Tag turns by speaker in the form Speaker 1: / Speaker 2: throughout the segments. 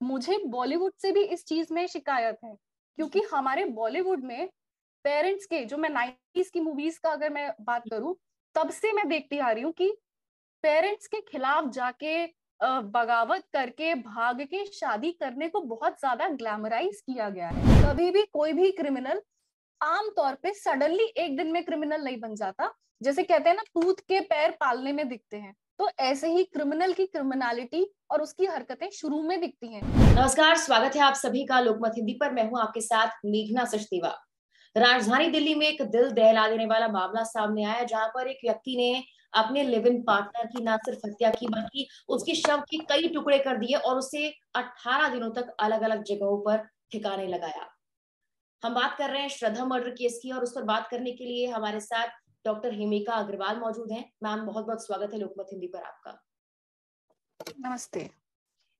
Speaker 1: मुझे बॉलीवुड से भी इस चीज़ में शिकायत है क्योंकि हमारे बॉलीवुड में पेरेंट्स के जो मैं नाइन्टीज की मूवीज़ का अगर मैं बात करूँ तब से मैं देखती आ रही हूँ कि पेरेंट्स के खिलाफ जाके बगावत करके भाग के शादी करने को बहुत ज़्यादा ग्लैमराइज किया गया है। कभी भी कोई भी क्रिमिनल आमतौर पे सडनली एक दिन में क्रिमिनल नहीं बन जाता जैसे कहते हैं ना टूथ के पैर पालने में दिखते हैं। तो ऐसे ही क्रिमिनल की क्रिमिनलिटी और उसकी हरकतें शुरू में दिखती हैं।
Speaker 2: नमस्कार, स्वागत है आप सभी का लोकमत हिंदी पर। मैं हूँ आपके साथ मेघना सचदेवा। राजधानी दिल्ली में एक दिल दहला देने वाला मामला सामने आया, जहाँ पर एक व्यक्ति ने अपने लिव इन पार्टनर की, ना सिर्फ़ हत्या की, बल्कि उसके शव के कई टुकड़े कर दिए और उसे 18 दिनों तक अलग अलग जगहों पर ठिकाने लगाया। हम बात कर रहे हैं श्रद्धा मर्डर केस की और उस पर बात करने के लिए हमारे साथ डॉक्टर हिमिका अग्रवाल मौजूद हैं। मैम बहुत बहुत स्वागत है लोकमत हिंदी पर आपका।
Speaker 1: नमस्ते।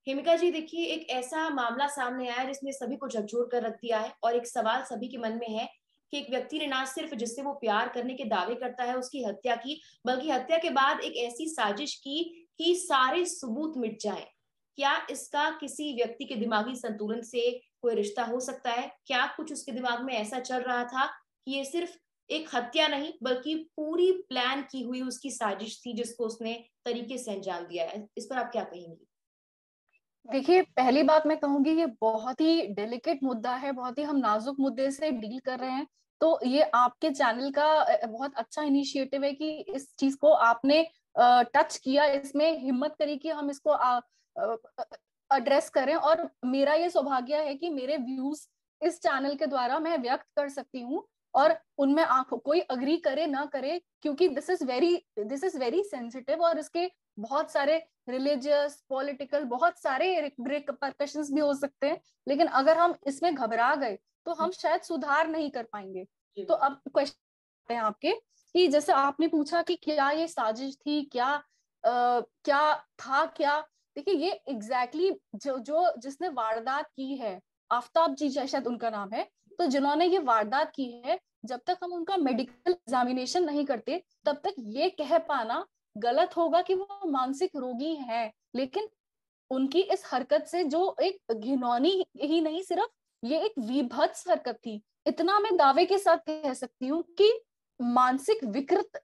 Speaker 2: हिमिका जी देखिए एक ऐसा मामला सामने आया जिसने सभी को झकझोर कर रख दिया है और एक सवाल सभी के मन में है कि एक व्यक्ति ने ना सिर्फ़ जिससे वो प्यार करने के दावे करता है उसकी हत्या की बल्कि हत्या के बाद एक ऐसी साजिश की कि सारे सबूत मिट जाए। क्या इसका किसी व्यक्ति के दिमागी संतुलन से कोई रिश्ता हो सकता है? क्या कुछ उसके दिमाग में ऐसा चल रहा था कि ये सिर्फ़ एक हत्या नहीं, बल्कि पूरी प्लान की हुई उसकी साजिश थी, जिसको उसने तरीके से अंजाम दिया है। इस पर आप क्या कहेंगी?
Speaker 1: देखिए, पहली बात मैं कहूँगी, ये बहुत ही डेलिकेट मुद्दा है, बहुत ही हम नाजुक मुद्दे से डील कर रहे हैं। तो ये आपके चैनल का बहुत अच्छा इनिशिएटिव है कि इस चीज़ को आपने टच किया, इसमें हिम्मत करी कि हम इसको एड्रेस करें। और मेरा ये सौभाग्य है कि मेरे व्यूज़ इस चैनल के द्वारा मैं व्यक्त कर सकती हूँ। और उनमें आँख कोई अग्री करे ना करे क्योंकि this is very this is very sensitive और इसके बहुत सारे रिलीजियस पॉलिटिकल बहुत सारे रिकपर्कशन भी हो सकते हैं। लेकिन अगर हम इसमें घबरा गए तो हम शायद सुधार नहीं कर पाएँगे। तो अब क्वेश्चन है आपके कि जैसे आपने पूछा कि क्या ये साजिश थी क्या आ, क्या था क्या? देखिए ये एग्जैक्टली exactly जो जो जिसने वारदात की है आफ्ताब जी शायद उनका नाम है तो जिन्होंने ये वारदात की है जब तक हम उनका मेडिकल एग्जामिनेशन नहीं करते तब तक ये कह पाना गलत होगा कि वो मानसिक रोगी है। लेकिन उनकी इस हरकत से जो एक घिनौनी ही नहीं सिर्फ़ ये एक विभत्स हरकत थी। इतना मैं दावे के साथ कह सकती हूँ कि मानसिक विकृत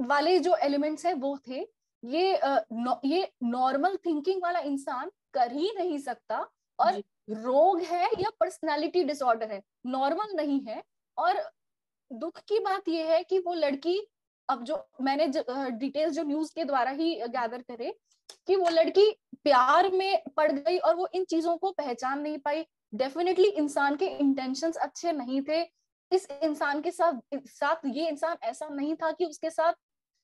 Speaker 1: वाले जो एलिमेंट्स है वो थे। ये नौ, ये नॉर्मल थिंकिंग वाला इंसान कर ही नहीं सकता और रोग है या पर्सनालिटी डिसऑर्डर है? नॉर्मल नहीं है। और दुख की बात यह है कि वो लड़की, अब जो मैंने डिटेल्स जो न्यूज़ के द्वारा ही गैदर करे, कि वो लड़की प्यार में पड़ गई और वो इन चीज़ों को पहचान नहीं पाई। डेफिनेटली इंसान के इंटेंशंस अच्छे नहीं थे। इस इंसान के साथ साथ ये इंसान ऐसा नहीं था कि उसके साथ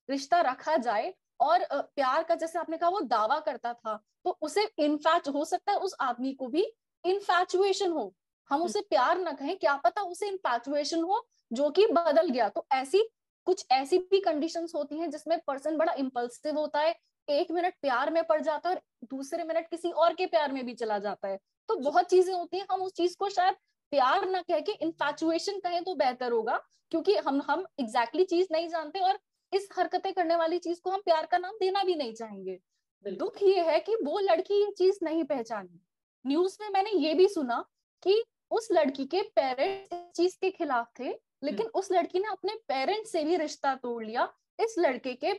Speaker 1: रिश्ता रखा जाए और प्यार का जैसे आपने कहा वो दावा करता था तो उसे इनफैक्ट हो सकता है उस आदमी को भी इनफैचुएशन हो। हम उसे प्यार ना कहें क्या पता उसे इनफैचुएशन हो जो कि बदल गया। तो ऐसी कुछ ऐसी भी कंडीशंस होती हैं जिसमें पर्सन बड़ा इम्पल्सिव होता है एक मिनट प्यार में पड़ जाता है और दूसरे मिनट किसी और के प्यार में भी चला जाता है। तो बहुत चीज़ें होती हैं हम उस चीज़ को शायद प्यार ना कह के इन्फैचुएशन कहें तो बेहतर होगा क्योंकि हम हम एग्जैक्टली exactly चीज़ नहीं जानते और इस हरकतें करने वाली चीज़ को हम प्यार का नाम देना भी नहीं चाहेंगे। दुख ये है कि वो लड़की ये चीज़ नहीं पहचानी। न्यूज़ में मैंने ये भी सुना कि उस लड़की के पेरेंट्स इस चीज़ के खिलाफ थे लेकिन हम्म। उस लड़की ने अपने पेरेंट्स से भी रिश्ता तोड़ लिया इस लड़के के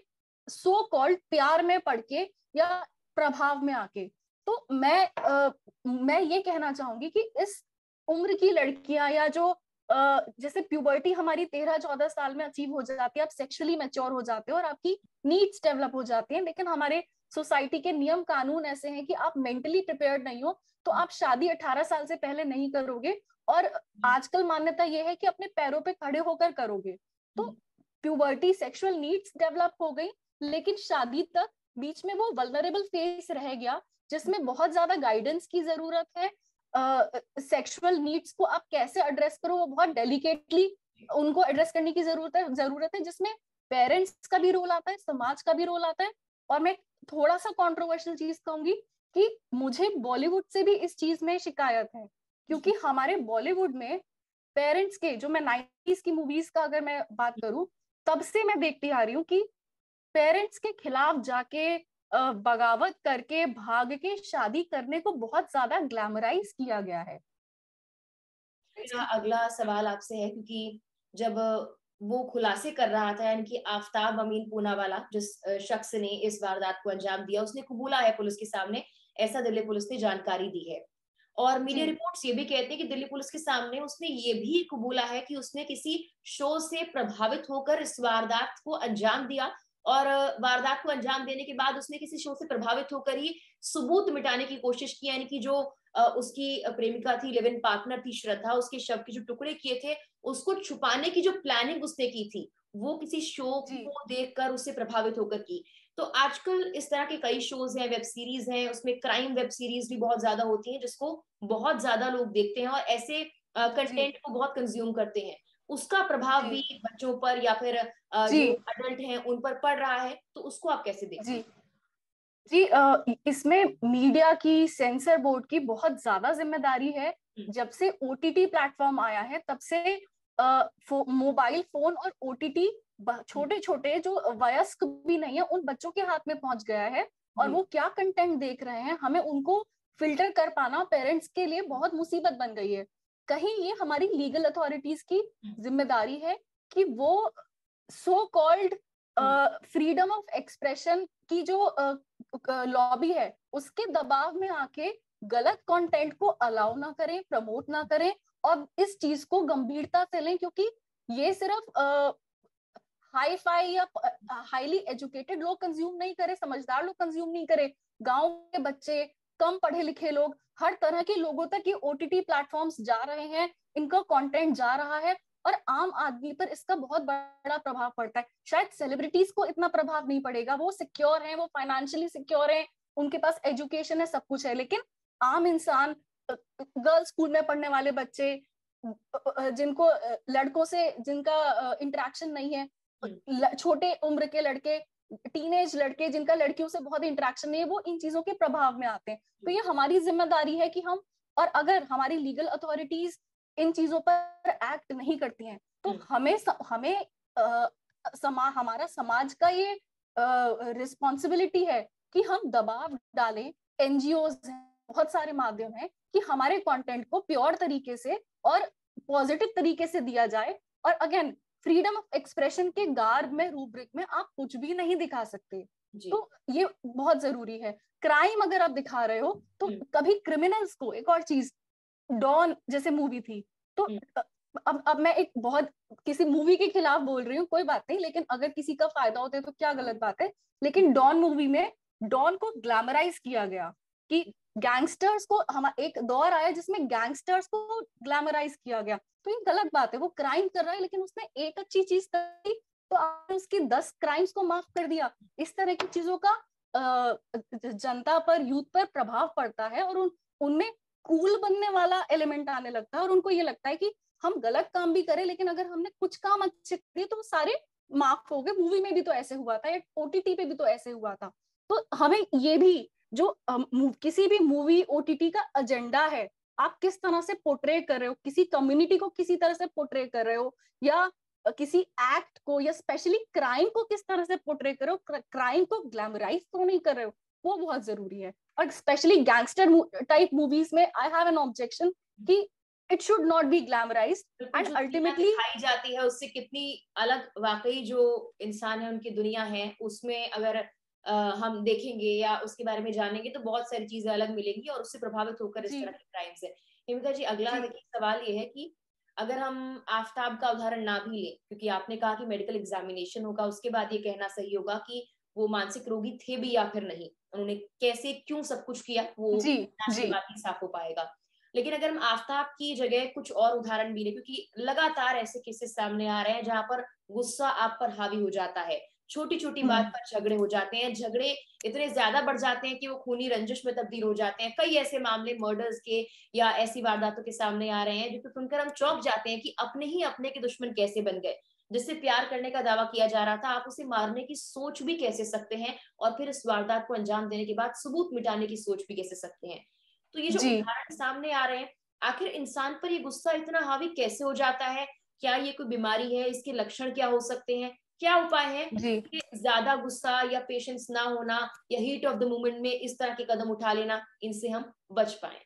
Speaker 1: सो कॉल्ड प्यार में पड़ के या प्रभाव में आके तो मैं आ, मैं ये कहना चाहूँगी कि इस उम्र की लड़कियाँ या जो आ, जैसे प्यूबर्टी हमारी तेरह चौदह साल में अचीव हो जाती है आप सेक्सुअली मेच्योर हो जाते हो और आपकी नीड्स डेवलप हो जाती हैं लेकिन हमारे सोसाइटी के नियम कानून ऐसे हैं कि आप मेंटली प्रिपेयर्ड नहीं हो तो आप शादी 18 साल से पहले नहीं करोगे और आजकल मान्यता यह है कि अपने पैरों पे खड़े होकर करोगे। तो प्यूबर्टी सेक्सुअल नीड्स डेवलप हो गई लेकिन शादी तक बीच में वो वल्नरेबल फेस रह गया जिसमें बहुत ज़्यादा गाइडेंस की ज़रूरत है। सेक्सुअल uh, नीड्स को आप कैसे एड्रेस करो वो बहुत डेलिकेटली उनको एड्रेस करने की ज़रूरत है ज़रूरत है जिसमें पेरेंट्स का भी रोल आता है समाज का भी रोल आता है और मैं थोड़ा सा कॉन्ट्रोवर्शियल चीज़ कहूँगी कि मुझे बॉलीवुड से भी इस चीज़ में शिकायत है क्योंकि हमारे बॉलीवुड में पेरेंट्स के जो मैं नाइन्टीज की मूवीज़ का अगर मैं बात करूँ तब से मैं देखती आ रही हूँ कि पेरेंट्स के खिलाफ जाके बगावत करके भाग के शादी करने को बहुत ज़्यादा ग्लैमराइज किया गया है।
Speaker 2: अगला सवाल आपसे है क्योंकि जब वो खुलासे कर रहा था यानी कि आफ्ताब अमीन पूना वाला जिस शख्स ने इस वारदात को अंजाम दिया उसने कबूला है पुलिस के सामने ऐसा दिल्ली पुलिस ने जानकारी दी है। और मीडिया रिपोर्ट्स ये भी कहते हैं कि दिल्ली पुलिस के सामने उसने ये भी कबूला है कि उसने किसी शो से प्रभावित होकर इस वारदात को अंजाम दिया और वारदात को अंजाम देने के बाद उसने किसी शो से प्रभावित होकर ही सबूत मिटाने की कोशिश की यानी कि जो उसकी प्रेमिका थी लिव इन पार्टनर थी श्रद्धा उसके शव के जो टुकड़े किए थे उसको छुपाने की जो प्लानिंग उसने की थी वो किसी शो को देखकर उससे प्रभावित होकर की। तो आजकल इस तरह के कई शोज़ हैं वेब सीरीज़ हैं उसमें क्राइम वेब सीरीज़ भी बहुत ज़्यादा होती है जिसको बहुत ज़्यादा लोग देखते हैं और ऐसे कंटेंट को बहुत कंज्यूम करते हैं। उसका प्रभाव भी बच्चों पर या फिर जो। अडल्ट हैं उन पर पड़ रहा है तो उसको आप कैसे देखते हैं?
Speaker 1: जी इसमें मीडिया की सेंसर बोर्ड की बहुत ज़्यादा ज़िम्मेदारी है हम्म। जब से ओटीटी प्लेटफॉर्म आया है तब से मोबाइल फ़ोन और ओटीटी छोटे छोटे जो वयस्क भी नहीं है उन बच्चों के हाथ में पहुँच गया है और वो क्या कंटेंट देख रहे हैं हमें उनको फ़िल्टर कर पाना पेरेंट्स के लिए बहुत मुसीबत बन गई है कहीं ये हमारी लीगल अथॉरिटीज की हम्म। ज़िम्मेदारी है कि वो so called freedom of expression की जो लॉबी uh, है उसके दबाव में आके गलत कंटेंट को अलाउ ना करें प्रमोट ना करें और इस चीज़ को गंभीरता से लें क्योंकि ये सिर्फ़ हाई फाई या हाईली एजुकेटेड लोग कंज्यूम नहीं करे समझदार लोग कंज्यूम नहीं करे। गाँव के बच्चे कम पढ़े लिखे लोग हर तरह के लोगों तक ये ओटीटी प्लेटफॉर्म्स जा रहे हैं इनका कंटेंट जा रहा है और आम आदमी पर इसका बहुत बड़ा प्रभाव पड़ता है। शायद सेलिब्रिटीज को इतना प्रभाव नहीं पड़ेगा। वो सिक्योर हैं वो फाइनेंशियली सिक्योर हैं उनके पास एजुकेशन है सब कुछ है। लेकिन आम इंसान गर्ल्स स्कूल में पढ़ने वाले बच्चे जिनको लड़कों से जिनका इंटरेक्शन नहीं है हम्म। छोटे उम्र के लड़के टीनेज लड़के जिनका लड़कियों से बहुत इंटरेक्शन नहीं है वो इन चीज़ों के प्रभाव में आते हैं। तो ये हमारी ज़िम्मेदारी है कि हम और अगर हमारी लीगल अथॉरिटीज इन चीज़ों पर एक्ट नहीं करती हैं। तो हम्म। हमें हमें आ, समा हमारा समाज का ये रिस्पॉन्सिबिलिटी है कि हम दबाव डालें। एनजीओ बहुत सारे माध्यम है कि हमारे कंटेंट को प्योर तरीके से और पॉजिटिव तरीके से दिया जाए। और अगेन फ्रीडम ऑफ़ एक्सप्रेशन के गार्ड में रूब्रिक में आप कुछ भी नहीं दिखा सकते। तो ये बहुत ज़रूरी है। क्राइम अगर आप दिखा रहे हो तो हम्म। कभी क्रिमिनल्स को एक और चीज़ डॉन जैसे मूवी थी। तो हम्म। अब अब मैं एक बहुत किसी मूवी के खिलाफ बोल रही हूँ कोई बात नहीं लेकिन अगर किसी का फ़ायदा होता है तो क्या गलत बात है? लेकिन डॉन मूवी में डॉन को ग्लैमराइज किया गया कि गैंगस्टर्स को हम एक दौर आया जिसमें गैंगस्टर्स को ग्लैमराइज किया गया। तो ये गलत बात है वो क्राइम कर रहा है लेकिन उसने एक अच्छी चीज़ करी तो आपने उसकी दस क्राइम्स को माफ़ कर दिया। इस तरह की चीज़ों का जनता पर यूथ पर प्रभाव पड़ता है और उन उनमें कूल बनने वाला एलिमेंट आने लगता है और उनको ये लगता है कि हम गलत काम भी करें, लेकिन अगर हमने कुछ काम अच्छे किए तो सारे माफ़ हो गए। मूवी में भी तो ऐसे हुआ था, या ओटीटी पे भी तो ऐसे हुआ था। तो हमें ये भी, जो किसी भी मूवी ओटीटी का एजेंडा है, आप किस तरह से पोर्ट्रे कर रहे हो, किसी कम्युनिटी को किसी तरह से पोर्ट्रे कर रहे हो, या किसी एक्ट को, या स्पेशली क्राइम को किस तरह से पोर्ट्रे कर रहे हो क्राइम को ग्लैमराइज तो नहीं कर रहे हो। वो बहुत ज़रूरी है। और स्पेशली गैंगस्टर टाइप मूवीज़ में आई हैव एन ऑब्जेक्शन कि it should not be glamorise and ultimately
Speaker 2: दिखाई जाती है उससे कितनी अलग वाकई जो इंसान है उनकी दुनिया है उसमें अगर हम देखेंगे या उसके बारे में जानेंगे तो बहुत सारी चीज़ें अलग मिलेंगी और उससे प्रभावित होकर इस तरह के क्राइम से हिमिका जी अगला सवाल ये है कि अगर हम आफ्ताब का उदाहरण ना भी लें क्योंकि आपने कहा कि मेडिकल एग्जामिनेशन होगा उसके बाद ये कहना सही होगा कि वो मानसिक रोगी थे भी या फिर नहीं। उन्होंने कैसे क्यों सब कुछ किया वो जी, जी. बात ही साफ़ हो पाएगा लेकिन अगर हम आफ्ताब की जगह कुछ और उदाहरण भी लें क्योंकि लगातार ऐसे केसेस सामने आ रहे हैं जहाँ पर गुस्सा आप पर हावी हो जाता है छोटी छोटी बात हम्म। पर झगड़े हो जाते हैं झगड़े इतने ज़्यादा बढ़ जाते हैं कि वो खूनी रंजिश में तब्दील हो जाते हैं कई ऐसे मामले मर्डर्स के या ऐसी वारदातों के सामने आ रहे हैं जो सुनकर हम चौंक जाते हैं कि अपने ही अपने के दुश्मन कैसे बन गए जिससे प्यार करने का दावा किया जा रहा था आप उसे मारने की सोच भी कैसे सकते हैं और फिर इस वारदात को अंजाम देने के बाद सबूत मिटाने की सोच भी कैसे सकते हैं? तो ये जो उदाहरण सामने आ रहे हैं आखिर इंसान पर ये गुस्सा इतना हावी कैसे हो जाता है? क्या ये कोई बीमारी है? इसके लक्षण क्या हो सकते हैं? क्या उपाय है कि ज़्यादा गुस्सा या पेशेंस ना होना या हीट ऑफ़ द मोमेंट में इस तरह के कदम उठा लेना इनसे हम बच पाए?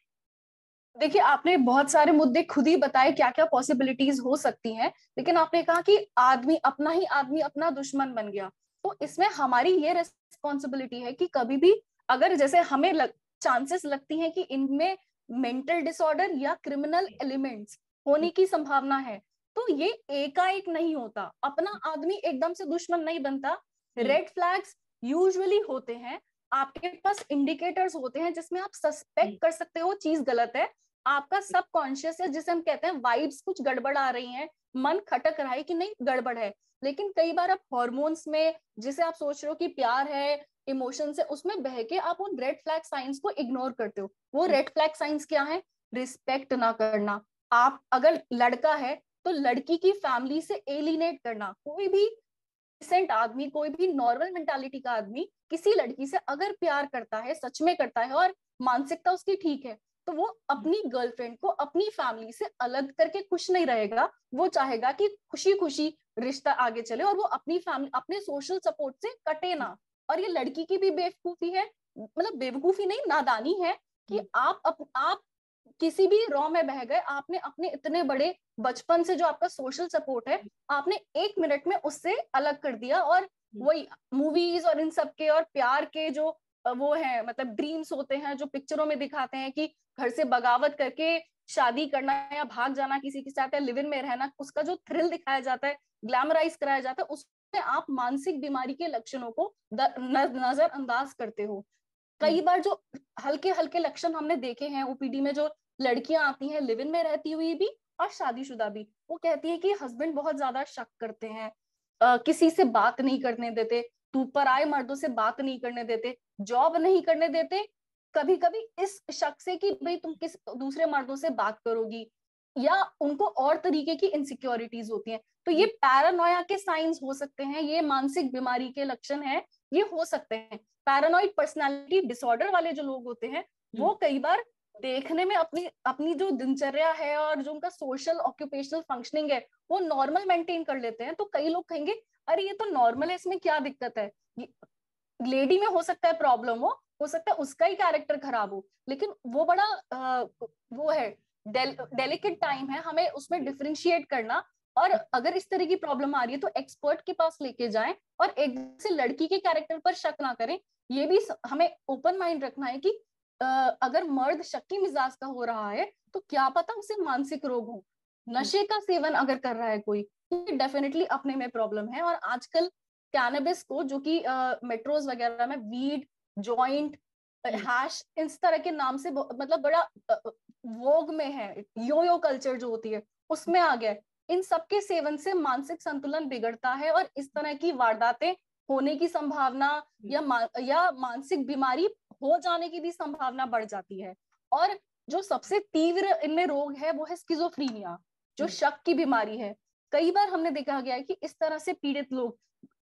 Speaker 1: देखिए आपने बहुत सारे मुद्दे खुद ही बताए क्या क्या पॉसिबिलिटीज हो सकती हैं लेकिन आपने कहा कि आदमी अपना ही आदमी अपना दुश्मन बन गया। तो इसमें हमारी ये रिस्पॉन्सिबिलिटी है कि कभी भी अगर जैसे हमें लग, चांसेस लगती हैं कि इनमें मेंटल डिसऑर्डर या क्रिमिनल एलिमेंट्स होने की संभावना है तो ये एकाएक नहीं होता। अपना आदमी एकदम से दुश्मन नहीं बनता। रेड फ्लैग्स यूजुअली होते हैं आपके पास इंडिकेटर्स होते हैं जिसमें आप सस्पेक्ट कर सकते हो चीज़ गलत है। आपका सब कॉन्शियस है जिसे हम कहते हैं वाइब्स कुछ गड़बड़ आ रही हैं मन खटक रहा है कि नहीं गड़बड़ है। लेकिन कई बार आप हॉर्मोन्स में जिसे आप सोच रहे हो कि प्यार है इमोशन है उसमें बह के आप उन रेड फ्लैग साइंस को इग्नोर करते हो। वो रेड फ्लैग साइंस क्या है? रिस्पेक्ट ना करना। आप अगर लड़का है तो लड़की की फैमिली से एलिनेट करना। कोई भी आदमी कोई भी नॉर्मल मेंटालिटी का आदमी किसी लड़की से अगर प्यार करता है सच में करता है और मानसिकता उसकी ठीक है तो वो अपनी गर्लफ्रेंड को अपनी फैमिली से अलग करके खुश नहीं रहेगा वो चाहेगा कि खुशी खुशी रिश्ता आगे चले और वो अपनी फैमिली अपने सोशल सपोर्ट से कटे ना और ये लड़की की भी बेवकूफ़ी है मतलब बेवकूफ़ी नहीं नादानी है कि हम्म। आप अप, आप किसी भी रॉ में बह गए आपने अपने इतने बड़े बचपन से जो आपका सोशल सपोर्ट है आपने एक मिनट में उससे अलग कर दिया और। वही मूवीज़ और इन सब के और प्यार के जो वो है मतलब ड्रीम्स होते हैं जो पिक्चरों में दिखाते हैं कि घर से बगावत करके शादी करना या भाग जाना किसी के साथ या लिव इन में रहना उसका जो थ्रिल दिखाया जाता है ग्लैमराइज कराया जाता है उसमें आप मानसिक बीमारी के लक्षणों को नजरअंदाज करते हो। कई हम्म। बार जो हल्के हल्के लक्षण हमने देखे हैं ओपीडी में जो लड़कियाँ आती हैं लिव इन में रहती हुई भी और शादीशुदा भी वो कहती है कि हस्बैंड बहुत ज़्यादा शक करते हैं। किसी से बात नहीं करने देते तू पर आए मर्दों से बात नहीं करने देते जॉब नहीं करने देते कभी कभी इस शक से कि भाई तुम किस दूसरे मर्दों से बात करोगी या उनको और तरीके की इनसिक्योरिटीज होती हैं। तो ये पैरानोया के साइंस हो सकते हैं ये मानसिक बीमारी के लक्षण है ये हो सकते हैं। पैरानोइड पर्सनालिटी डिसऑर्डर वाले जो लोग होते हैं वो हम्म। कई बार देखने में अपनी अपनी जो दिनचर्या है और जो उनका सोशल ऑक्यूपेशनल फंक्शनिंग है वो नॉर्मल मेंटेन कर लेते हैं। तो कई लोग कहेंगे अरे ये तो नॉर्मल है इसमें क्या दिक्कत है? लेडी में हो सकता है प्रॉब्लम हो हो सकता है उसका ही कैरेक्टर खराब हो लेकिन वो बड़ा आ, वो है डेलिकेट टाइम है हमें उसमें डिफ्रेंशिएट करना और अगर इस तरह की प्रॉब्लम आ रही है तो एक्सपर्ट के पास लेके जाएँ और एक से लड़की के कैरेक्टर पर शक ना करें। ये भी हमें ओपन माइंड रखना है कि अगर मर्द शक्की मिजाज का हो रहा है तो क्या पता उसे मानसिक रोग हो। नशे का सेवन अगर कर रहा है कोई तो डेफिनेटली अपने में प्रॉब्लम है। और आजकल कैनबिस को जो कि मेट्रोज वगैरह में वीड जॉइंट हैश इस तरह के नाम से मतलब बड़ा वोग में है। यो यो कल्चर जो होती है उसमें आ गया इन सबके सेवन से मानसिक संतुलन बिगड़ता है और इस तरह की वारदातें होने की संभावना या मा, या मानसिक बीमारी हो जाने की भी संभावना बढ़ जाती है। और जो सबसे तीव्र इनमें रोग है वो है स्किजोफ्रीनिया जो हम्म। शक की बीमारी है। कई बार हमने देखा गया है कि इस तरह से पीड़ित लोग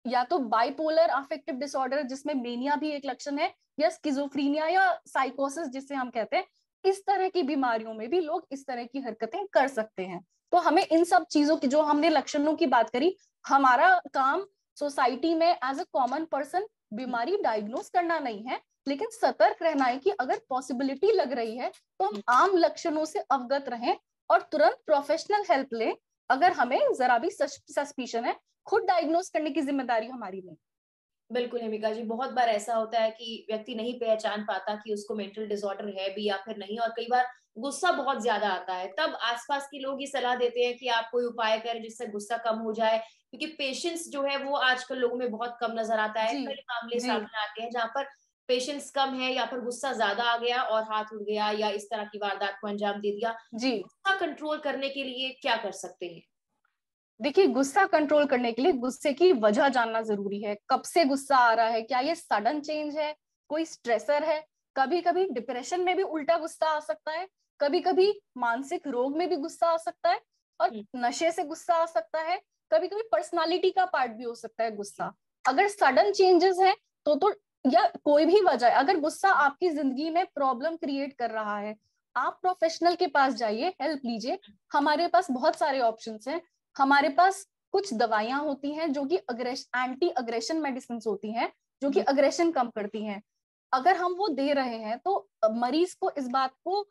Speaker 1: या तो बाइपोलर अफेक्टिव डिसऑर्डर जिसमें मेनिया भी एक लक्षण है या स्किजोफ्रीनिया या साइकोसिस जिसे हम कहते हैं इस तरह की बीमारियों में भी लोग इस तरह की हरकतें कर सकते हैं। तो हमें इन सब चीज़ों की जो हमने लक्षणों की बात करी हमारा काम सोसाइटी में एज अ कॉमन पर्सन बीमारी डायग्नोस करना नहीं है। लेकिन सतर्क रहना है कि अगर पॉसिबिलिटी लग रही है तो हम आम लक्षणों से अवगत रहें और तुरंत प्रोफेशनल हेल्प लें अगर हमें जरा भी सस्पिशन है खुद डायग्नोस करने की ज़िम्मेदारी हमारी नहीं।
Speaker 2: बिल्कुल हेमिका जी बहुत बार ऐसा होता है कि व्यक्ति नहीं पहचान पाता कि उसको मेंटल डिसऑर्डर है भी या फिर नहीं और कई बार गुस्सा बहुत ज़्यादा आता है। तब आसपास के लोग ये सलाह देते हैं कि आप कोई उपाय करें जिससे गुस्सा कम हो जाए क्योंकि पेशेंस जो है वो आजकल लोगों में बहुत कम नज़र आता है। कई मामले सामने आते हैं जहाँ पर पेशेंस कम है या फिर गुस्सा ज़्यादा आ गया और हाथ उड़ गया या इस तरह की वारदात को अंजाम दे दिया
Speaker 1: जी।
Speaker 2: गुस्सा कंट्रोल करने के लिए क्या कर सकते हैं?
Speaker 1: देखिए गुस्सा कंट्रोल करने के लिए गुस्से की वजह जानना ज़रूरी है। कब से गुस्सा आ रहा है? क्या ये सडन चेंज है? कोई स्ट्रेसर है? कभी कभी डिप्रेशन में भी उल्टा गुस्सा आ सकता है। कभी कभी मानसिक रोग में भी गुस्सा आ सकता है और हम्म। नशे से गुस्सा आ सकता है। कभी कभी पर्सनालिटी का पार्ट भी हो सकता है गुस्सा। अगर सडन चेंजेस है तो तो या कोई भी वजह अगर गुस्सा आपकी ज़िंदगी में प्रॉब्लम क्रिएट कर रहा है आप प्रोफेशनल के पास जाइए हेल्प लीजिए। हमारे पास बहुत सारे ऑप्शन हैं। हमारे पास कुछ दवाइयाँ होती हैं जो कि अग्रेश एंटी अग्रेशन मेडिसिन होती हैं जो कि अग्रेशन कम करती हैं। अगर हम वो दे रहे हैं तो मरीज़ को इस बात को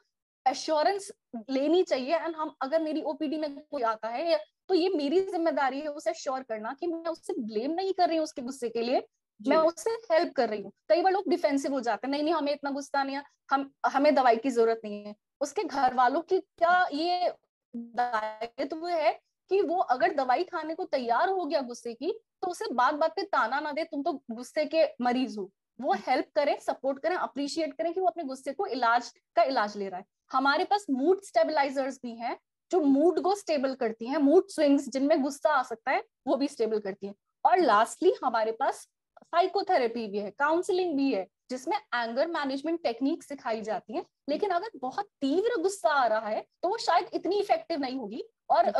Speaker 1: एश्योरेंस लेनी चाहिए एंड हम अगर मेरी ओपीडी में कोई आता है तो ये मेरी ज़िम्मेदारी है उसे श्योर करना कि मैं उससे ब्लेम नहीं कर रही हूँ उसके गुस्से के लिए। मैं उससे हेल्प कर रही हूँ। कई बार लोग डिफेंसिव हो जाते हैं। नहीं नहीं, हमें इतना गुस्सा नहीं है। हम, हमें दवाई की ज़रूरत नहीं है। उसके घर वालों की क्या ये दायित्व है कि वो अगर दवाई खाने को तैयार हो गया गुस्से की तो उसे बात बात पे ताना ना दे, तुम तो गुस्से के मरीज़ हो। वो हेल्प करें सपोर्ट करें अप्रिशिएट करें कि वो अपने गुस्से को इलाज, का इलाज ले रहा है। हमारे पास मूड स्टेबिलाईजर्स भी हैं, जो मूड को स्टेबल करती हैं। मूड स्विंग्स जिनमें गुस्सा आ सकता है, वो भी स्टेबल करती है। और लास्टली हमारे पास साइकोथेरेपी भी है काउंसलिंग भी है जिसमें एंगर मैनेजमेंट टेक्निक सिखाई जाती है। लेकिन अगर बहुत तीव्र गुस्सा आ रहा है तो वो शायद इतनी इफ़ेक्टिव नहीं होगी। और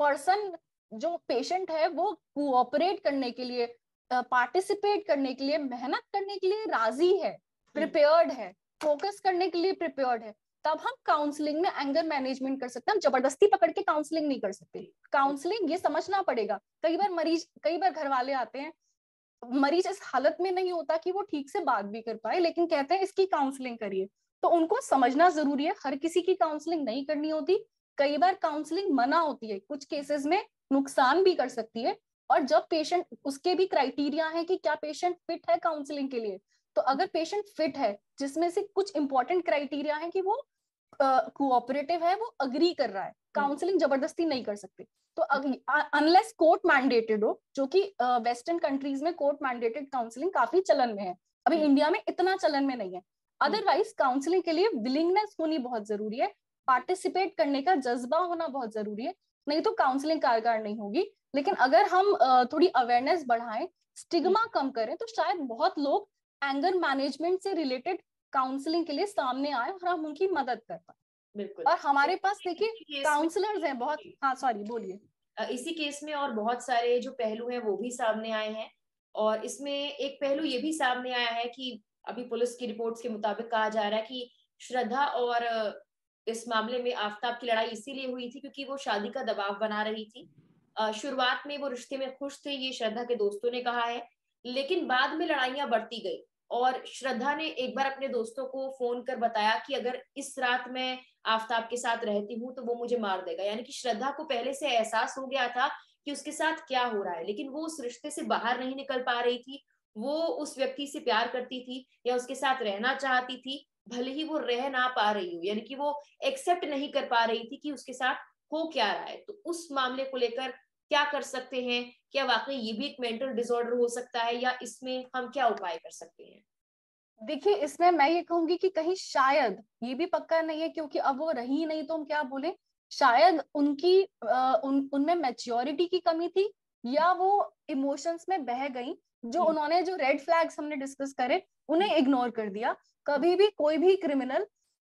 Speaker 1: पर्सन uh, जो पेशेंट है वो कोऑपरेट करने के लिए पार्टिसिपेट uh, करने के लिए मेहनत करने के लिए राज़ी है प्रिपेयर्ड है फोकस करने के लिए प्रिपेयर्ड है। तब हम काउंसलिंग में एंगर मैनेजमेंट कर सकते हैं। हम ज़बरदस्ती पकड़ के काउंसलिंग नहीं कर सकते। काउंसलिंग ये समझना पड़ेगा। कई बार मरीज़ कई बार घर वाले आते हैं मरीज़ इस हालत में नहीं होता कि वो ठीक से बात भी कर पाए लेकिन कहते हैं इसकी काउंसलिंग करिए। तो उनको समझना ज़रूरी है हर किसी की काउंसलिंग नहीं करनी होती। कई बार काउंसलिंग मना होती है कुछ केसेस में नुकसान भी कर सकती है और जब पेशेंट उसके भी क्राइटेरिया है कि क्या पेशेंट फिट है काउंसलिंग के लिए तो अगर पेशेंट फिट है जिसमें से कुछ इंपॉर्टेंट क्राइटेरिया है कि वो कोऑपरेटिव uh, है वो अग्री कर रहा है। Counselling hmm. ज़बरदस्ती नहीं कर सकते। तो अनलेस कोर्ट मैंडेटेड हो जो कि वेस्टर्न कंट्रीज़ में कोर्ट मैंडेटेड काउंसलिंग काफ़ी चलन में है। अभी इंडिया हम्म। में इतना चलन में नहीं है। अदरवाइज़ हम्म। काउंसलिंग के लिए विलिंगनेस होनी बहुत ज़रूरी है। पार्टिसिपेट करने का जज्बा होना बहुत ज़रूरी है। नहीं तो काउंसलिंग कारगर नहीं होगी। लेकिन अगर हम थोड़ी अवेयरनेस बढ़ाएँ स्टिग्मा कम करें तो शायद बहुत लोग एंगर मैनेजमेंट से रिलेटेड काउंसलिंग के लिए सामने आए और हम उनकी मदद कर पाए। बिल्कुल। और हमारे पास देखिए काउंसलर्स हैं बहुत हाँ सॉरी बोलिए।
Speaker 2: इसी केस में और बहुत सारे जो पहलू हैं, वो भी सामने आए हैं। और इसमें एक पहलू ये भी सामने आया है कि अभी पुलिस की रिपोर्ट्स के मुताबिक कहा जा रहा है कि श्रद्धा और इस मामले में आफ्ताब की लड़ाई इसीलिए हुई थी क्योंकि वो शादी का दबाव बना रही थी। शुरुआत में वो रिश्ते में खुश थे, ये श्रद्धा के दोस्तों ने कहा है। लेकिन बाद में लड़ाइयाँ बढ़ती गई। और श्रद्धा ने एक बार अपने दोस्तों को फ़ोन कर बताया कि अगर इस रात में आफ्ताब के साथ रहती हूँ तो वो मुझे मार देगा। यानी कि श्रद्धा को पहले से एहसास हो गया था कि उसके साथ क्या हो रहा है, लेकिन वो उस रिश्ते से बाहर नहीं निकल पा रही थी। वो उस व्यक्ति से प्यार करती थी या उसके साथ रहना चाहती थी, भले ही वो रह ना पा रही हो। यानी कि वो एक्सेप्ट नहीं कर पा रही थी कि उसके साथ हो क्या रहा है। तो उस मामले को लेकर क्या कर सकते हैं? क्या वाकई ये भी एक मेंटल डिसऑर्डर हो सकता है या इसमें हम क्या उपाय कर सकते हैं?
Speaker 1: देखिए इसमें मैं ये कहूँगी कि कहीं शायद ये भी पक्का नहीं है क्योंकि अब वो रही नहीं तो हम क्या बोले? शायद उनकी उन उनमें मेच्योरिटी की कमी थी या वो इमोशंस में बह गई जो उन्होंने जो रेड फ्लैग्स हमने डिस्कस करे उन्हें इग्नोर कर दिया। कभी भी कोई भी क्रिमिनल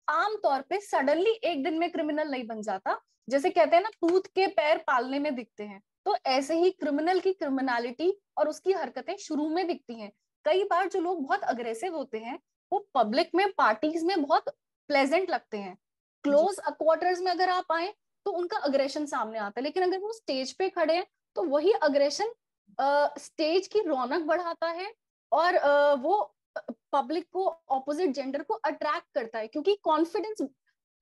Speaker 1: आम तौर पे सडनली एक दिन में क्रिमिनल नहीं बन जाता। जैसे कहते हैं ना टूथ के पैर पालने में दिखते हैं। तो ऐसे ही क्रिमिनल की क्रिमिनलिटी और उसकी हरकतें शुरू में दिखती हैं। कई बार जो लोग बहुत अग्रेसिव होते हैं वो पब्लिक में पार्टीज़ में बहुत प्लेजेंट लगते हैं। क्लोज क्वार्टर्स में अगर आप आए तो उनका अग्रेशन सामने आता है। लेकिन अगर वो स्टेज पे खड़े हैं तो वही अग्रेशन स्टेज की रौनक बढ़ाता है और uh, वो पब्लिक को ऑपोजिट जेंडर को अट्रैक्ट करता है। क्योंकि कॉन्फिडेंस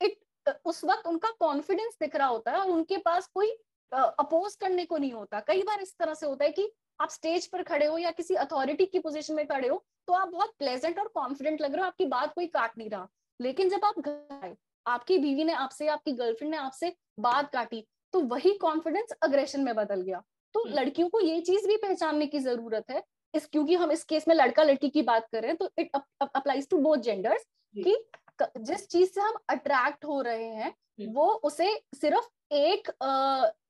Speaker 1: इट उस वक्त उनका कॉन्फिडेंस दिख रहा होता है और उनके पास कोई अपोज करने को नहीं होता कई बार इस तरह से होता है कि आप स्टेज पर खड़े हो या किसी अथॉरिटी की पोजीशन में खड़े हो तो आप बहुत प्लेजेंट और कॉन्फिडेंट लग रहे हो आपकी बात कोई काट नहीं रहा लेकिन जब आप घर आपकी बीवी ने आपसे आपकी गर्लफ्रेंड ने आपसे बात काटी तो वही कॉन्फिडेंस अग्रेशन में बदल गया तो हम्म। लड़कियों को ये चीज़ भी पहचानने की ज़रूरत है इस क्योंकि हम इस केस में लड़का लड़की की बात कर रहे हैं तो it applies to both genders कि जिस चीज़ से हम अट्रैक्ट हो रहे हैं। वो उसे सिर्फ़ एक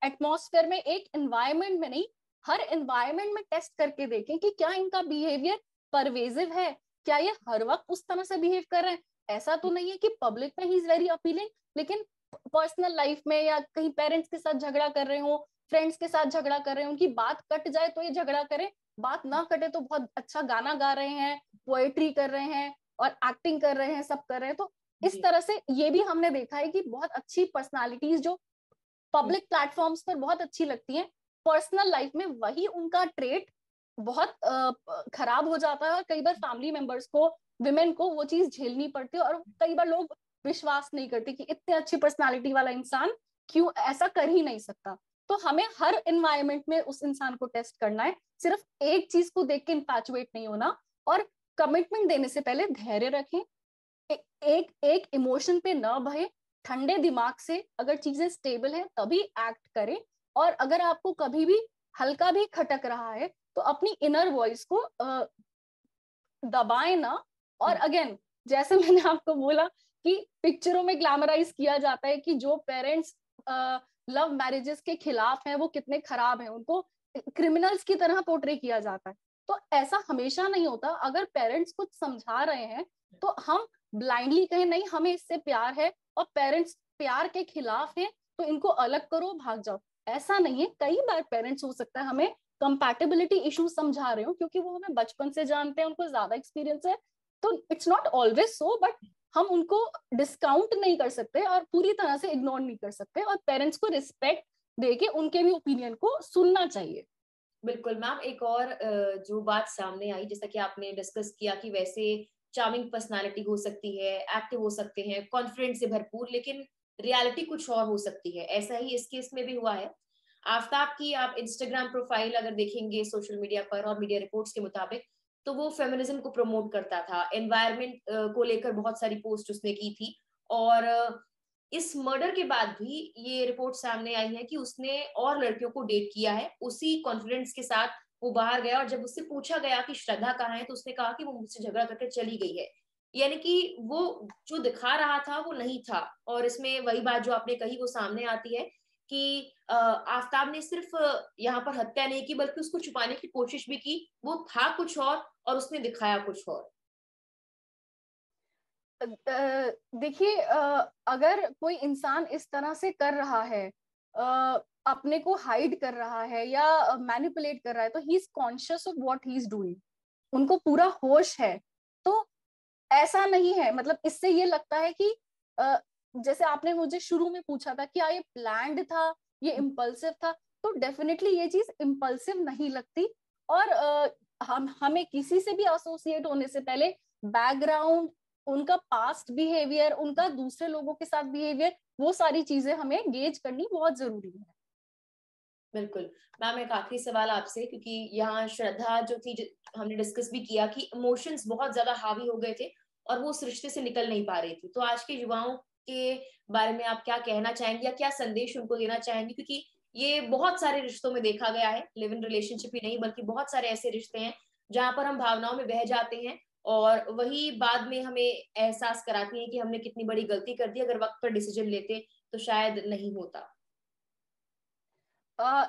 Speaker 1: एटमॉस्फेयर uh, में एक एनवायरमेंट में नहीं हर एनवायरमेंट में टेस्ट करके देखें कि क्या इनका बिहेवियर परवेजिव है क्या ये हर वक्त उस तरह से बिहेव कर रहे हैं। ऐसा तो नहीं है कि पब्लिक में ही इज़ वेरी अपीलिंग लेकिन पर्सनल लाइफ में या कहीं पेरेंट्स के साथ झगड़ा कर रहे हो फ्रेंड्स के साथ झगड़ा कर रहे हैं उनकी बात कट जाए तो ये झगड़ा करें बात ना कटे तो बहुत अच्छा गाना गा रहे हैं पोएट्री कर रहे हैं और एक्टिंग कर रहे हैं सब कर रहे हैं तो इस तरह से ये भी हमने देखा है कि बहुत अच्छी पर्सनालिटीज जो पब्लिक प्लेटफॉर्म्स पर बहुत अच्छी लगती हैं पर्सनल लाइफ में वही उनका ट्रेट बहुत खराब हो जाता है और कई बार फैमिली मेंबर्स को विमेन को वो चीज़ झेलनी पड़ती है और कई बार लोग विश्वास नहीं करते कि इतने अच्छी पर्सनालिटी वाला इंसान क्यों ऐसा कर ही नहीं सकता। तो हमें हर इन्वायरमेंट में उस इंसान को टेस्ट करना है सिर्फ़ एक चीज़ को देख के इन्पैचुएट नहीं होना और कमिटमेंट देने से पहले धैर्य रखें एक एक इमोशन पे न बहे ठंडे दिमाग से अगर चीज़ें स्टेबल है तभी एक्ट करें। और अगर आपको कभी भी हल्का भी खटक रहा है तो अपनी इनर वॉइस को दबाए ना। और अगेन हम्म। जैसे मैंने आपको बोला कि पिक्चरों में ग्लैमराइज किया जाता है कि जो पेरेंट्स लव मैरिजेस के खिलाफ हैं वो कितने खराब हैं उनको क्रिमिनल्स की तरह पोर्ट्रे किया जाता है। तो ऐसा हमेशा नहीं होता। अगर पेरेंट्स कुछ समझा रहे हैं तो हम ब्लाइंडली कहें, नहीं, हमें इससे प्यार है और पेरेंट्स प्यार के खिलाफ हैं तो इनको अलग करो, भाग जाओ। ऐसा नहीं है, कई बार पेरेंट्स हो सकता है, हमें कंपैटिबिलिटी इशू समझा रहे हो, क्योंकि वो हमें बचपन से जानते हैं, उनको ज़्यादा एक्सपीरियंस है तो it's not always so but हम उनको डिस्काउंट नहीं कर सकते और पूरी तरह से इग्नोर नहीं कर सकते और पेरेंट्स को रिस्पेक्ट दे के उनके भी ओपिनियन को सुनना चाहिए।
Speaker 2: बिल्कुल मैम एक और जो बात सामने आई, जैसा कि आपने डिस्कस किया कि वैसे चार्मिंग पर्सनालिटी हो सकती है एक्टिव हो सकते हैं कॉन्फिडेंस से भरपूर, लेकिन रियलिटी कुछ और हो सकती है। ऐसा ही इस केस में भी हुआ है। आफ्ताब की आप इंस्टाग्राम प्रोफ़ाइल अगर देखेंगे सोशल मीडिया पर और मीडिया रिपोर्ट्स के मुताबिक तो वो फेमिनिज्म को प्रमोट करता था। एनवायरमेंट को लेकर बहुत सारी पोस्ट उसने की थी। और इस मर्डर के बाद भी ये रिपोर्ट सामने आई है कि उसने और लड़कियों को डेट किया है। उसी कॉन्फिडेंस के साथ वो बाहर गया और जब उससे पूछा गया कि श्रद्धा कहाँ है तो उसने कहा कि वो मुझसे झगड़ा करके चली गई है। यानी कि वो जो दिखा रहा था, वो नहीं था। और इसमें वही बात जो आपने कही, वो सामने आती है कि आफ्ताब ने सिर्फ़ यहाँ पर हत्या नहीं की, बल्कि उसको छुपाने की कोशिश भी की। वो था कुछ और और उसने दिखाया कुछ और।
Speaker 1: देखिए अगर कोई इंसान इस तरह से कर रहा है अपने को हाइड कर रहा है या मैनिपुलेट कर रहा है तो he is conscious of what he is doing उनको पूरा होश है। तो ऐसा नहीं है। मतलब इससे ये लगता है कि जैसे आपने मुझे शुरू में पूछा था क्या ये प्लैंड था, ये इम्पल्सिव था तो डेफिनेटली ये चीज़ इम्पल्सिव नहीं लगती। और हम, हमें किसी से भी एसोसिएट होने से पहले बैकग्राउंड उनका पास्ट बिहेवियर उनका दूसरे लोगों के साथ बिहेवियर वो सारी चीज़ें हमें गेज करनी बहुत ज़रूरी है।
Speaker 2: बिल्कुल। मैम, एक आखिरी सवाल आपसे, क्योंकि यहाँ श्रद्धा जो थी, जो हमने डिस्कस भी किया कि इमोशंस बहुत ज़्यादा हावी हो गए थे और वो उस रिश्ते से निकल नहीं पा रही थी। तो आज के युवाओं के बारे में आप क्या कहना चाहेंगे या क्या संदेश उनको देना चाहेंगे? क्योंकि ये बहुत सारे रिश्तों में देखा गया है। लिव इन रिलेशनशिप ही नहीं, बल्कि बहुत सारे ऐसे रिश्ते हैं जहाँ पर हम भावनाओं में बह जाते हैं। और वही बाद में हमें एहसास कराती है कि हमने कितनी बड़ी गलती कर दी अगर वक्त पर डिसीज़न लेते तो शायद नहीं होता।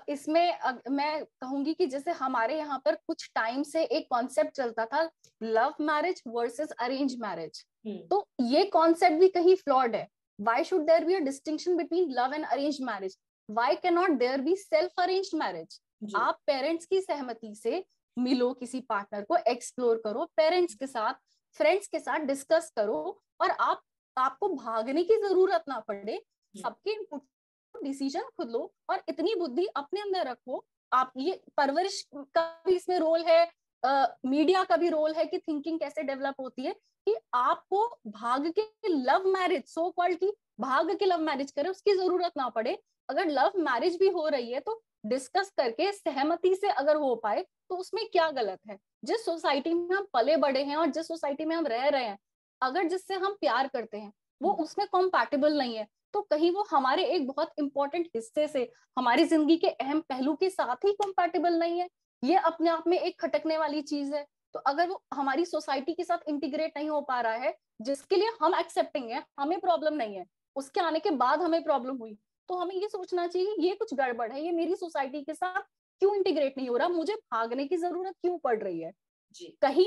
Speaker 1: इसमें मैं कहूँगी कि जैसे हमारे यहाँ पर कुछ टाइम से एक कॉन्सेप्ट चलता था love marriage versus arrange marriage तो ये कॉन्सेप्ट भी कहीं फ्लॉड है। Why should there be a distinction between love and arrange marriage why can not there be self arrange marriage आप पेरेंट्स की सहमति से मिलो किसी पार्टनर को एक्सप्लोर करो पेरेंट्स के साथ फ्रेंड्स के साथ डिस्कस करो और आप आपको भागने की ज़रूरत ना पड़े। सबके इनपुट डिसीज़न खुद लो और इतनी बुद्धि अपने अंदर रखो। आप ये परवरिश का भी इसमें रोल है मीडिया का भी रोल है कि थिंकिंग कैसे डेवलप होती है कि आपको भाग के लव मैरिज सो कॉल्ड की भाग के लव मैरिज करे उसकी ज़रूरत ना पड़े। अगर लव मैरिज भी हो रही है तो डिस्कस करके सहमति से अगर हो पाए तो उसमें क्या गलत है? जिस सोसाइटी में हम पले बड़े हैं और जिस सोसाइटी में हम रह रहे हैं अगर जिससे हम प्यार करते हैं वो हम्म। उसमें कॉम्पैटिबल नहीं है तो कहीं वो हमारे एक बहुत इंपॉर्टेंट हिस्से से हमारी ज़िंदगी के अहम पहलू के साथ ही कंपैटिबल नहीं है। ये अपने आप में एक खटकने वाली चीज़ है। तो अगर वो हमारी सोसाइटी के साथ इंटीग्रेट नहीं हो पा रहा है जिसके लिए हम एक्सेप्टिंग है हमें प्रॉब्लम नहीं है। उसके आने के बाद हमें प्रॉब्लम हुई। तो हमें ये सोचना चाहिए ये कुछ गड़बड़ है ये मेरी सोसाइटी के साथ क्यों इंटीग्रेट नहीं हो रहा मुझे भागने की ज़रूरत क्यों पड़ रही है? जी। कहीं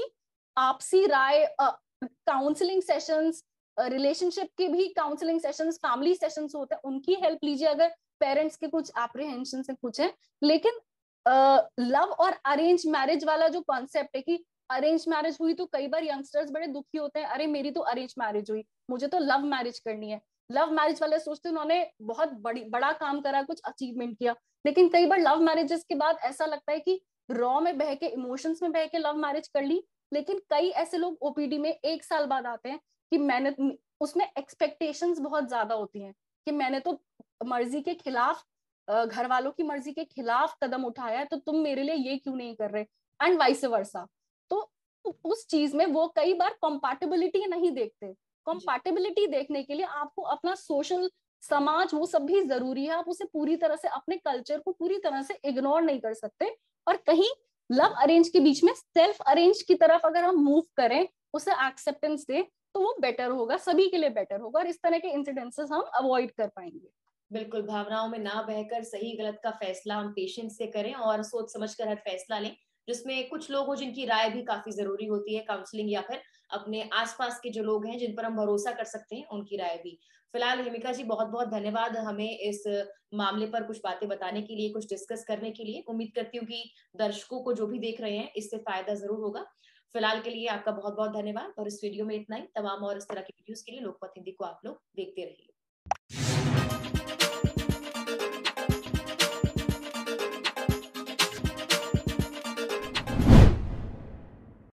Speaker 1: आपसी राय काउंसलिंग सेशंस रिलेशनशिप के भी काउंसलिंग सेशंस फैमिली सेशंस होते हैं उनकी हेल्प लीजिए अगर पेरेंट्स के कुछ एप्रीहेंशन से कुछ है। लेकिन लव uh, और अरेंज मैरिज वाला जो कॉन्सेप्ट है कि अरेंज मैरिज हुई तो कई बार यंगस्टर्स बड़े दुखी होते हैं अरे मेरी तो अरेंज मैरिज हुई मुझे तो लव मैरिज करनी है। लव मैरिज वाले सोचते उन्होंने बहुत बड़ी, बड़ा काम करा, कुछ अचीवमेंट किया। लेकिन कई बार लव मैरिजेस के बाद ऐसा लगता है कि रॉ में बह के इमोशंस में बह के लव मैरिज कर ली, लेकिन कई ऐसे लोग ओपीडी में एक साल बाद आते हैं कि मैंने, उसमें एक्सपेक्टेशंस बहुत ज़्यादा होती हैं कि मैंने तो मर्ज़ी के खिलाफ घर वालों की मर्ज़ी के खिलाफ कदम उठाया है तो तुम मेरे लिए ये क्यों नहीं कर रहे? एंड वाइस वर्सा तो उस चीज़ में वो कई बार कंपैटिबिलिटी नहीं देखते। कंपैटिबिलिटी देखने के लिए आपको अपना सोशल समाज वो सब भी ज़रूरी है। आप उसे पूरी तरह से अपने कल्चर को पूरी तरह से इग्नोर नहीं कर सकते। और कहीं लव अरेंज के बीच में सेल्फ अरेंज की तरफ़ अगर हम मूव करें उसे एक्सेप्टेंस दे तो वो बेटर होगा सभी के लिए बेटर होगा। और इस तरह के इंसिडेंसेस हम अवॉइड कर पाएँगे।
Speaker 2: बिल्कुल भावनाओं में ना बहकर सही गलत का फैसला हम पेशेंस से करें और सोच समझ कर हर फैसला लें जिसमें कुछ लोग हो जिनकी राय भी काफ़ी ज़रूरी होती है काउंसलिंग या फिर अपने आसपास के जो लोग हैं, जिन पर हम भरोसा कर सकते हैं, उनकी राय भी। फ़िलहाल, हेमिका जी बहुत बहुत धन्यवाद हमें इस मामले पर कुछ बातें बताने के लिए, कुछ डिस्कस करने के लिए। उम्मीद करती हूँ कि दर्शकों को जो भी देख रहे हैं, इससे फ़ायदा ज़रूर होगा। फ़िलहाल के लिए आपका बहुत बहुत धन्यवाद और इस वीडियो में इतना ही। तमाम और इस तरह की वीडियोस के लिए लोकपत हिंदी को आप लोग देखते रहिए।